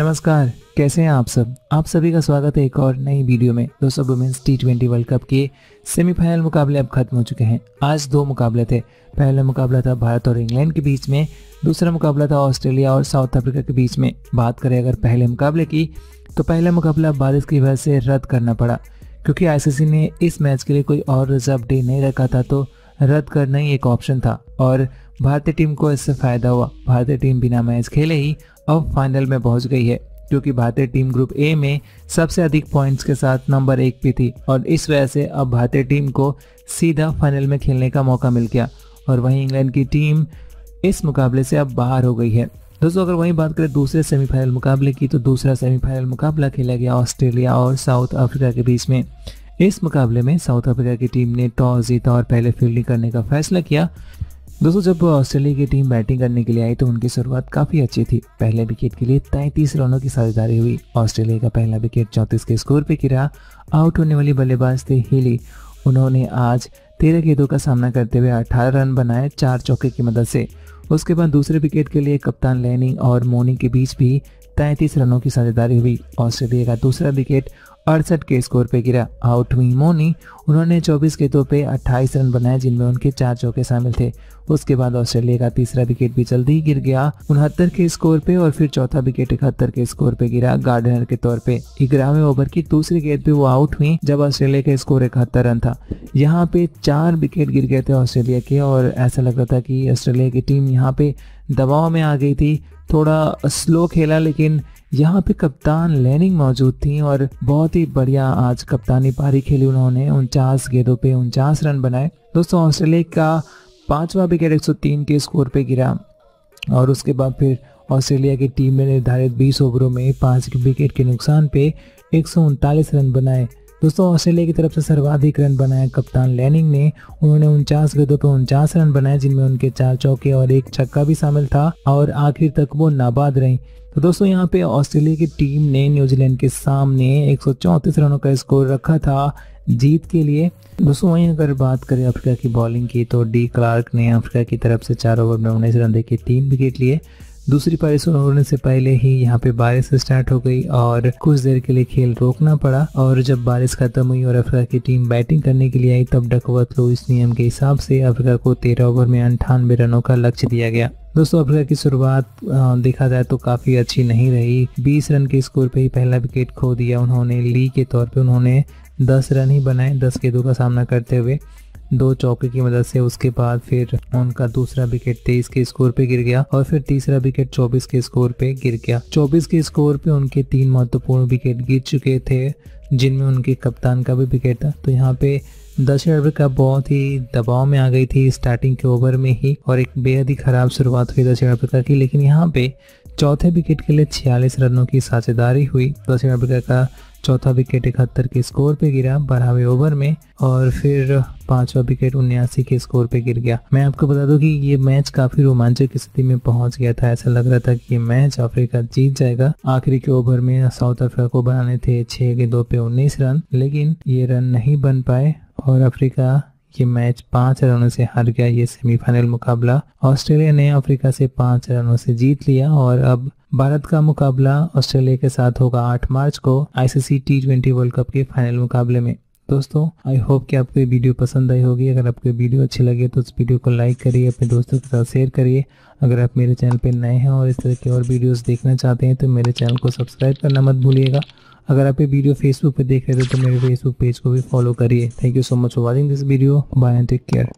नमस्कार, कैसे हैं आप सब? आप सभी का स्वागत है एक और नई वीडियो में। दोस्तों women's T twenty world cup के सेमीफाइनल मुकाबले अब खत्म हो चुके हैं। आज दो मुकाबले थे। पहला मुकाबला था भारत और इंग्लैंड के बीच में। दूसरा मुकाबला था ऑस्ट्रेलिया और साउथ अफ्रीका के बीच में। बात करें अगर पहले मुकाबले की तो पहला मुकाबला बारिश की वजह से रद्द करना पड़ा। क्योंकि आईसीसी ने इस मैच के लिए कोई और रिज़र्व डे नहीं रखा था तो रद्द करना ही एक ऑप्शन था और भारतीय टीम को इससे फ़ायदा हुआ। भारतीय टीम बिना मैच खेले ही अब फाइनल में पहुँच गई है, क्योंकि भारतीय टीम ग्रुप ए में सबसे अधिक पॉइंट्स के साथ नंबर एक पे थी और इस वजह से अब भारतीय टीम को सीधा फाइनल में खेलने का मौका मिल गया और वहीं इंग्लैंड की टीम इस मुकाबले से अब बाहर हो गई है। दोस्तों, अगर वहीं बात करें दूसरे सेमीफाइनल मुकाबले की तो दूसरा सेमीफाइनल मुकाबला खेला गया ऑस्ट्रेलिया और साउथ अफ्रीका के बीच में। इस मुकाबले में साउथ अफ्रीका की टीम ने टॉस जीता और पहले फील्डिंग करने का फैसला किया। दोस्तों, जब ऑस्ट्रेलिया की टीम बैटिंग करने के लिए आई तो उनकी शुरुआत काफ़ी अच्छी थी। पहले विकेट के लिए तैतीस रनों की साझेदारी हुई। ऑस्ट्रेलिया का पहला विकेट चौंतीस के स्कोर पे गिरा। आउट होने वाली बल्लेबाज थे हिली। उन्होंने आज तेरह गेंदों का सामना करते हुए अठारह रन बनाए चार चौके की मदद से। उसके बाद दूसरे विकेट के लिए कप्तान लैनिंग और मोनी के बीच भी तैतीस रनों की साझेदारी हुई। ऑस्ट्रेलिया का दूसरा विकेट अड़सठ के स्कोर पे गिरा। आउट हुई मोनी। उन्होंने 24 गेंदों पे 28 रन बनाए, जिनमें उनके चार चौके शामिल थे। उसके बाद ऑस्ट्रेलिया का तीसरा विकेट भी जल्दी ही गिर गया। उनहत्तर के स्कोर पे और फिर चौथा विकेट इकहत्तर के स्कोर पे गिरा गार्डनर के तौर पे। ग्यारहवें ओवर की दूसरी गेंद पे वो आउट हुई, जब ऑस्ट्रेलिया का स्कोर इकहत्तर रन था। यहाँ पे चार विकेट गिर गए थे ऑस्ट्रेलिया के और ऐसा लग रहा था कि ऑस्ट्रेलिया की टीम यहाँ पे दबाव में आ गई थी। थोड़ा स्लो खेला, लेकिन यहाँ पे कप्तान लेनिंग मौजूद थी और बहुत ही बढ़िया आज कप्तानी पारी खेली उन्होंने। उनचास गेंदों पे उनचास रन बनाए। दोस्तों, ऑस्ट्रेलिया का पांचवा विकेट 103 के स्कोर पे गिरा और उसके बाद फिर ऑस्ट्रेलिया की टीम ने निर्धारित 20 ओवरों में पाँच विकेट के नुकसान पे एक सौ उनतालीस रन बनाए। दोस्तों, ऑस्ट्रेलिया की तरफ़ से सर्वाधिक रन बनाए कप्तान लैनिंग ने। उन्होंने उनचास गेंदों पर उनचास रन बनाए, जिनमें उनके चार चौके और एक छक्का भी शामिल था और आखिर तक वो नाबाद रही। तो दोस्तों, यहाँ पे ऑस्ट्रेलिया की टीम ने न्यूजीलैंड के सामने एक रनों का स्कोर रखा था जीत के लिए। दोस्तों, वहीं अगर बात करें अफ्रीका की बॉलिंग की तो डी क्लार्क ने अफ्रीका की तरफ़ से चार ओवर में उन्नीस रन देके तीन विकेट लिए। दूसरी पारी शुरू होने से पहले ही यहाँ पे बारिश स्टार्ट हो गई और कुछ देर के लिए खेल रोकना पड़ा और जब बारिश खत्म हुई और अफ्रीका की टीम बैटिंग करने के लिए आई, तब डकवत लो इस नियम के हिसाब से अफ्रीका को तेरह ओवर में अंठानवे रनों का लक्ष्य दिया गया। दोस्तों, अफ्रीका की शुरुआत देखा जाए तो काफ़ी अच्छी नहीं रही। 20 रन के स्कोर पे ही पहला विकेट खो दिया उन्होंने। ली के तौर पे उन्होंने 10 रन ही बनाए 10 गेंदों का सामना करते हुए। दो चौके की मदद से उसके बाद फिर उनका दूसरा विकेट तेईस के स्कोर पे गिर गया और फिर तीसरा विकेट चौबीस के स्कोर पे गिर गया। चौबीस के स्कोर पे उनके तीन महत्वपूर्ण विकेट गिर चुके थे, जिनमें उनके कप्तान का भी विकेट था। तो यहाँ पे दक्षिण अफ्रीका बहुत ही दबाव में आ गई थी स्टार्टिंग के ओवर में ही और एक बेहद ही खराब शुरुआत हुई दक्षिण अफ्रीका की लेकिन यहाँ पे चौथे विकेट के लिए छियालीस रनों की साझेदारी हुई। दक्षिण अफ्रीका का चौथा विकेट इकहत्तर के स्कोर पे गिरा बारहवें ओवर में और फिर पांचवा विकेट उन्यासी के स्कोर पे गिर गया। मैं आपको बता दूँ कि ये मैच काफ़ी रोमांचक स्थिति में पहुँच गया था। ऐसा लग रहा था कि ये मैच अफ्रीका जीत जाएगा। आखिरी के ओवर में साउथ अफ्रीका को बनाने थे छह के दो पे उन्नीस रन, लेकिन ये रन नहीं बन पाए और अफ्रीका ये मैच पाँच रनों से हार गया। ये सेमीफाइनल मुकाबला। ऑस्ट्रेलिया ने अफ्रीका से पाँच रनों से जीत लिया और अब भारत का मुकाबला ऑस्ट्रेलिया के साथ होगा 8 मार्च को ICC T twenty world cup के फाइनल मुकाबले में। दोस्तों आई होप कि आपको ये वीडियो पसंद आई होगी। अगर आपको वीडियो अच्छी लगे तो इस वीडियो को लाइक करिए, अपने दोस्तों के साथ शेयर करिए। अगर आप मेरे चैनल पर नए हैं और इस तरह के और वीडियोस देखना चाहते हैं तो मेरे चैनल को सब्सक्राइब करना मत भूलिएगा। अगर आप ये वीडियो फेसबुक पे देख रहे हो तो मेरे फेसबुक पेज को भी फॉलो करिए। Thank you so much for watching this video bye and take care